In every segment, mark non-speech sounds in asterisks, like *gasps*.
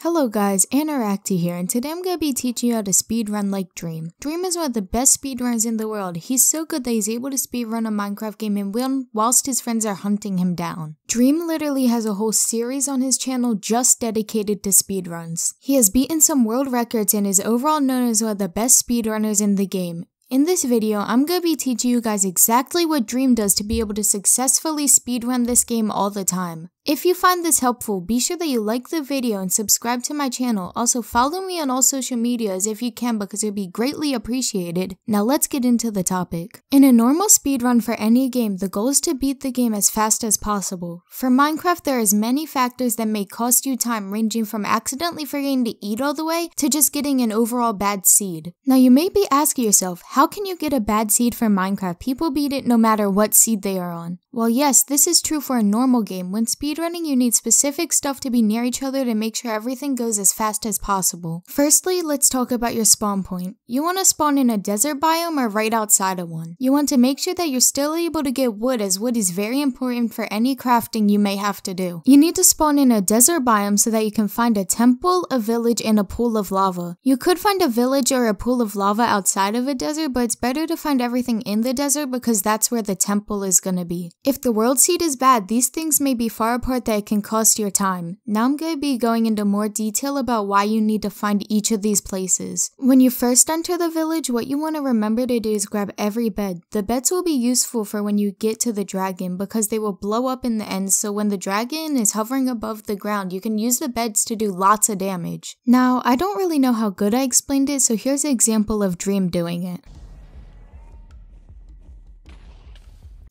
Hello guys, Anurakti here, and today I'm going to be teaching you how to speedrun like Dream. Dream is one of the best speedrunners in the world. He's so good that he's able to speedrun a Minecraft game and win whilst his friends are hunting him down. Dream literally has a whole series on his channel just dedicated to speedruns. He has beaten some world records and is overall known as one of the best speedrunners in the game. In this video, I'm going to be teaching you guys exactly what Dream does to be able to successfully speedrun this game all the time. If you find this helpful, be sure that you like the video and subscribe to my channel. Also follow me on all social medias if you can because it would be greatly appreciated. Now let's get into the topic. In a normal speedrun for any game, the goal is to beat the game as fast as possible. For Minecraft, there is many factors that may cost you time ranging from accidentally forgetting to eat all the way to just getting an overall bad seed. Now you may be asking yourself, how can you get a bad seed for Minecraft? People beat it no matter what seed they are on. Well yes, this is true for a normal game. When speedrunning, you need specific stuff to be near each other to make sure everything goes as fast as possible. Firstly, let's talk about your spawn point. You want to spawn in a desert biome or right outside of one. You want to make sure that you're still able to get wood as wood is very important for any crafting you may have to do. You need to spawn in a desert biome so that you can find a temple, a village, and a pool of lava. You could find a village or a pool of lava outside of a desert, but it's better to find everything in the desert because that's where the temple is going to be. If the world seed is bad, these things may be far apart that can cost your time. Now I'm going to be going into more detail about why you need to find each of these places. When you first enter the village, what you want to remember to do is grab every bed. The beds will be useful for when you get to the dragon because they will blow up in the end so when the dragon is hovering above the ground, you can use the beds to do lots of damage. Now, I don't really know how good I explained it, so here's an example of Dream doing it.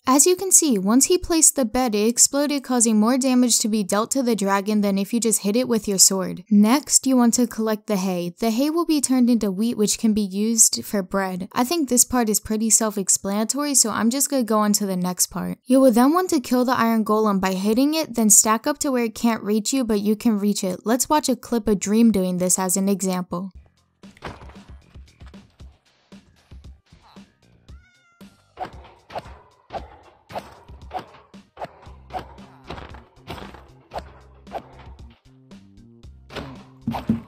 As you can see, once he placed the bed, it exploded causing more damage to be dealt to the dragon than if you just hit it with your sword. Next, you want to collect the hay. The hay will be turned into wheat which can be used for bread. I think this part is pretty self-explanatory, so I'm just gonna go on to the next part. You will then want to kill the iron golem by hitting it, then stack up to where it can't reach you, but you can reach it. Let's watch a clip of Dream doing this as an example. Thank you.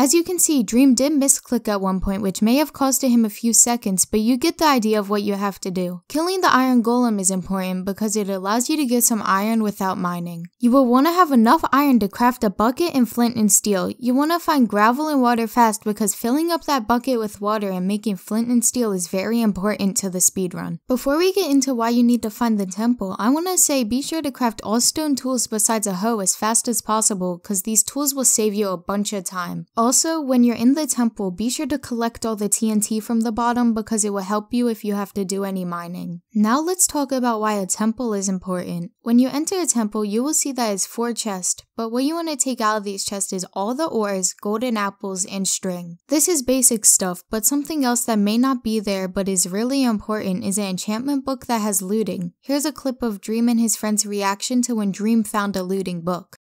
As you can see, Dream did misclick at one point, which may have costed him a few seconds, but you get the idea of what you have to do. Killing the iron golem is important because it allows you to get some iron without mining. You will want to have enough iron to craft a bucket and flint and steel. You want to find gravel and water fast because filling up that bucket with water and making flint and steel is very important to the speedrun. Before we get into why you need to find the temple, I want to say be sure to craft all stone tools besides a hoe as fast as possible because these tools will save you a bunch of time. When you're in the temple, be sure to collect all the TNT from the bottom because it will help you if you have to do any mining. Now let's talk about why a temple is important. When you enter a temple, you will see that it's four chests, but what you want to take out of these chests is all the ores, golden apples, and string. This is basic stuff, but something else that may not be there but is really important is an enchantment book that has looting. Here's a clip of Dream and his friend's reaction to when Dream found a looting book.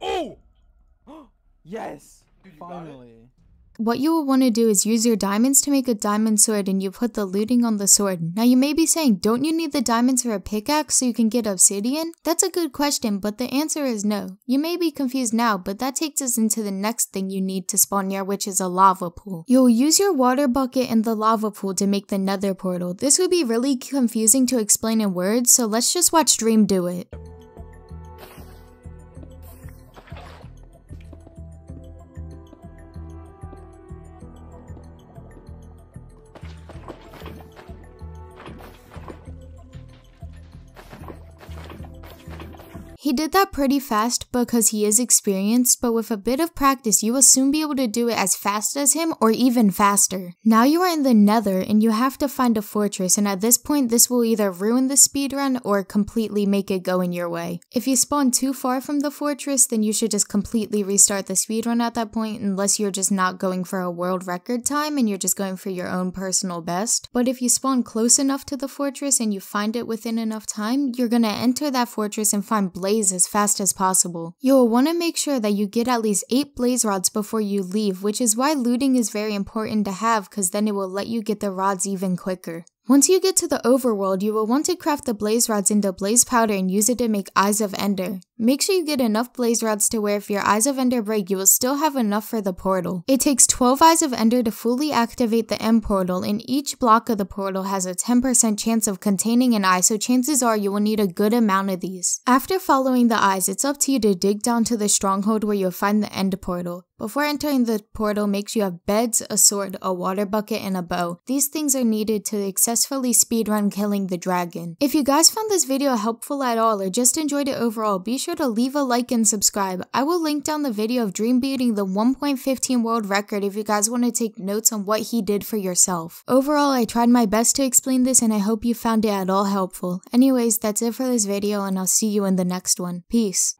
Oh! *gasps* yes! Finally. What you will want to do is use your diamonds to make a diamond sword and you put the looting on the sword. Now you may be saying, don't you need the diamonds for a pickaxe so you can get obsidian? That's a good question, but the answer is no. You may be confused now, but that takes us into the next thing you need to spawn near, which is a lava pool. You'll use your water bucket in the lava pool to make the nether portal. This would be really confusing to explain in words, so let's just watch Dream do it. He did that pretty fast because he is experienced, but with a bit of practice, you will soon be able to do it as fast as him or even faster. Now you are in the nether and you have to find a fortress and at this point this will either ruin the speedrun or completely make it go in your way. If you spawn too far from the fortress, then you should just completely restart the speedrun at that point unless you're just not going for a world record time and you're just going for your own personal best. But if you spawn close enough to the fortress and you find it within enough time, you're gonna enter that fortress and find blaze as fast as possible. You will want to make sure that you get at least 8 blaze rods before you leave, which is why looting is very important to have because then it will let you get the rods even quicker. Once you get to the overworld, you will want to craft the blaze rods into blaze powder and use it to make Eyes of Ender. Make sure you get enough blaze rods to where if your Eyes of Ender break, you will still have enough for the portal. It takes 12 Eyes of Ender to fully activate the end portal, and each block of the portal has a 10% chance of containing an eye, so chances are you will need a good amount of these. After following the eyes, it's up to you to dig down to the stronghold where you'll find the end portal. Before entering the portal, make sure you have beds, a sword, a water bucket, and a bow. These things are needed to successfully speedrun killing the dragon. If you guys found this video helpful at all or just enjoyed it overall, be sure to leave a like and subscribe. I will link down the video of Dream beating the 1.15 world record if you guys want to take notes on what he did for yourself. Overall, I tried my best to explain this and I hope you found it at all helpful. Anyways, that's it for this video and I'll see you in the next one. Peace.